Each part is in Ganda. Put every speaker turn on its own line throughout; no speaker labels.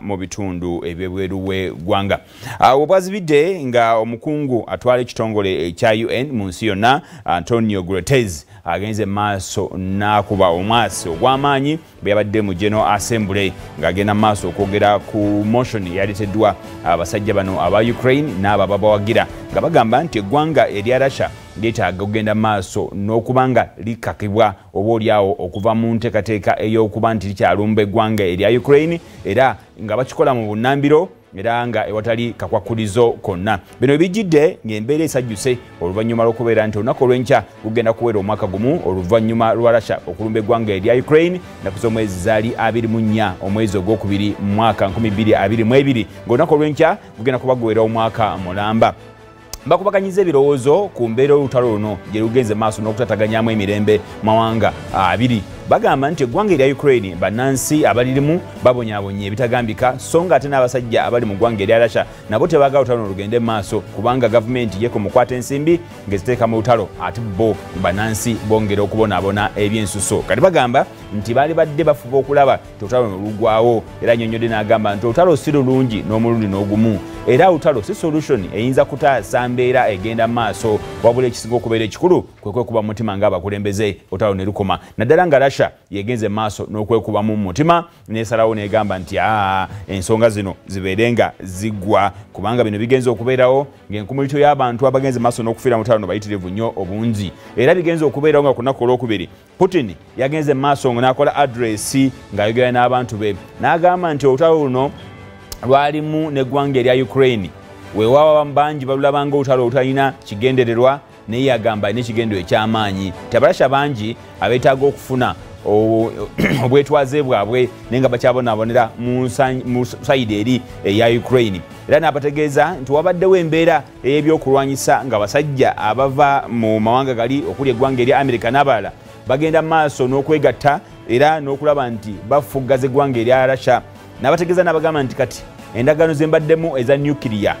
mu bitundu ebyebweru w'eggwanga. Obwazibidde nga omukungu atwala ekitongole ekya un mu nsi yonna antonio guterres agenze maaso n'akuba omwasi ogw'amaanyi bwe yabadde mu general assembly ng'agenda maaso okwogera ku motion eyaleeteddwa abasajja bano aba ukraine n'abo ababawagira nga bagamba nti eggwanga erya russia lyetaaga okugenda maaso n'okuba nga likakibwa oba oliawo okuva mu nteekateeka ey'okuba nti likyalumba eggwanga erya ukraine era nga bakikola mu bunnambiro era nga ewatali kakwakulizo konna. Bino bijjidde ng'embeera esajjuse oluvannyuma lw'okubeera nti olunaku olw'enkya lugenda kuwera omwaka gumu oluvannyuma lwa rasha okulumba eggwanga erya ukraine naku z'omwezi zaali 24 omwezi ogwokubiri mu mwaka 2022 ng'olunaku olw'enkya gugenda kuba guwera omwaka mulamba bakubaganyiza ebirowoozo ku mbeera olutalo luno gye lugenze maaso n'okutataganyamu emirembe mawanga abiri bagamba nti eggwanga erya ukraine bannansi abalirimu babonyabonye ebitagambika so nga ate n'abasajja abali mu ggwanga erya rasha nabo tebaagala olutalo luno lugende maaso kubanga gavumenti ye ku mukwata ensimbi ngeziteeka mu lutalo ate bo bannansi bongera okubonaabona ebyensuso. Kati bagamba nti baali badde bafuba okulaba ti olutalo luno lugwawo era nnyonnyodde n'agamba nti olutalo si lulungi n'omulundi n'ogumu. Era olutalo si solution eyinza kutaasa mbeera egenda maaso wabula ekisinga okubeera ekikulu kwe kwekuba mu mutima ng'abakulembeze olutalo ne lukoma. Naddala nga rasha yegenze maaso n'okwekubamu mu mutima nesalawo negamba nti aa ensonga zino zibeere nga ziggwa kubanga bino bigenza okubeerawo ng'enkumulito y'abantu abagenze maaso n'okufiira mu lutalo no bayitirivu nnyo obungi. Era bigenza okubeerawo nga ku lunaku olwokubiri putin yagenze maaso n'akola adresi ng'ayogera n'abantu be. N'agamba nti olutalo luno lwalimu neggwanga erya ukraine. Weewaawa bangi balulabanga olutalo olutalina kigendererwa naye yagamba alina ekigendo ekyamaanyi. Tabalasha bangi abeetaaga okufuna obwetwaze bwabwe naye nga bakyabonaabonera mu sayidi eri eya ukraine. Era n'abategeeza nti wabaddewo embeera ey'ebyokulwanyisa nga basajja abava mu mawanga gali okuli eggwanga erya amerika n'abalala bagenda maaso n'okwegatta era n'okulaba nti bafuggaza eggwanga erya rasha n'abategeeza n'abagamba nti kati endagaano ze mbaddemu eza nukiriya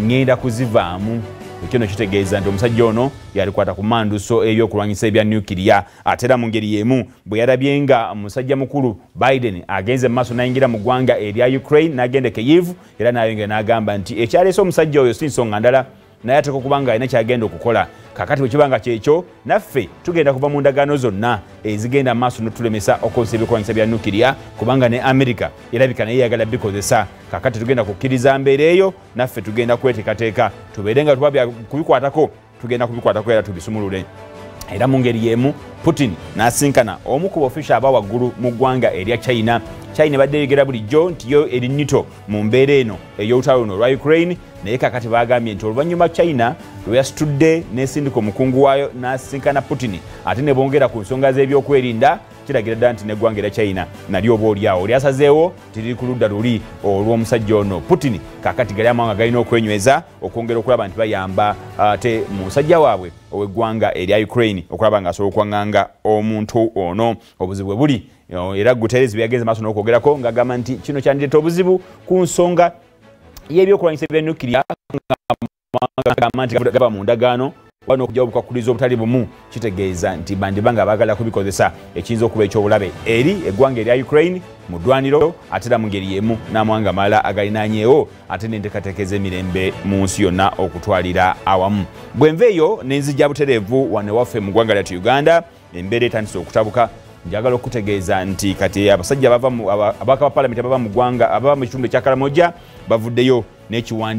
ŋŋenda kuzivaamu ekyo nekitegeeza nti omusajja ono yalikwata ku manduso ebyokulwanyisa ebya nukiriya ate era mu ngeri yemu bwe yalabye nga musajja mukulu biden agenze mumaaso nayingira mu ggwanga erya ukraine n'agenda keyivu era nayongera n'agamba nti ekyaleese omusajja oyo si nsonga ndala naye ateka okuba nga alina kyagenda okukola. Kakati bwe kiba nga kyekyo naffe tugenda kuva mu ndagaano zonna ezigenda maaso notulemesa okozesa ebyokulwanyisa bya nukiriya kubanga ne amerika erabika naye yagala bikozesa. Kakati tugenda kukkiriza mbeera eyo naffe tugenda kweteekateeka. Tubeere nga tuba kubikwatako tugenda kubikwatako era tubisumulule. Era mu ngeri yemu putin n'asinkana omu ku bofisha aba waggulu mu ggwanga erya china china ebadde yogera bulijjo nti yo eri nnito mu mbeera eno ey'olutalo luno olwa ukraine naye kakati bagambye nti oluvannyuma china lwe yasitudde n'esindika omukungu waayo n'asinkana putin ate ne bongera ku nsonga z'ebyokwerinda kiragira ddala nti neggwanga erya china nalyo oba oliawo lyasazeewo tiriri ku ludda luli olw'omusajja ono. Putin kakati gali amawanga galina okwenyweza okwongera okulaba nti bayamba ate mu musajja waabwe ow'eggwanga erya ukraine okulaba nga asobola okwaŋŋanga omuntu ono. Obuzibu bwe buli era guterres byeyagenze maaso n'okwogerako ng'agamba nti kino kyandireeta obuzibu ku nsonga y'ebyokulwanyisa bya nukiriya ngagamba nti gaba mu ndagaano wano okujja obukwakuliza obutali bumu kitegeeza nti bandiba nga baagala kubikozesa ekiyinza okuba ekyobulabe. Eri eggwanga erya ukraine mu ddwaniro ate era mu ngeri yemu n'amawanga malala agalinanyeewo ate n'enteekateeka ez'emirembe mu nsi yonna okutwalira awamu. Bwe nva eyo n'enzija butereevu wane waffe mu ggwanga lyatu uganda embeera etandise okutabuka. Njagala okutegeeza nti kati abasajja abaka ba palamenti abava mu ggwanga abava mu kitundu ekya karamoja bavuddeyo n'ekiwandi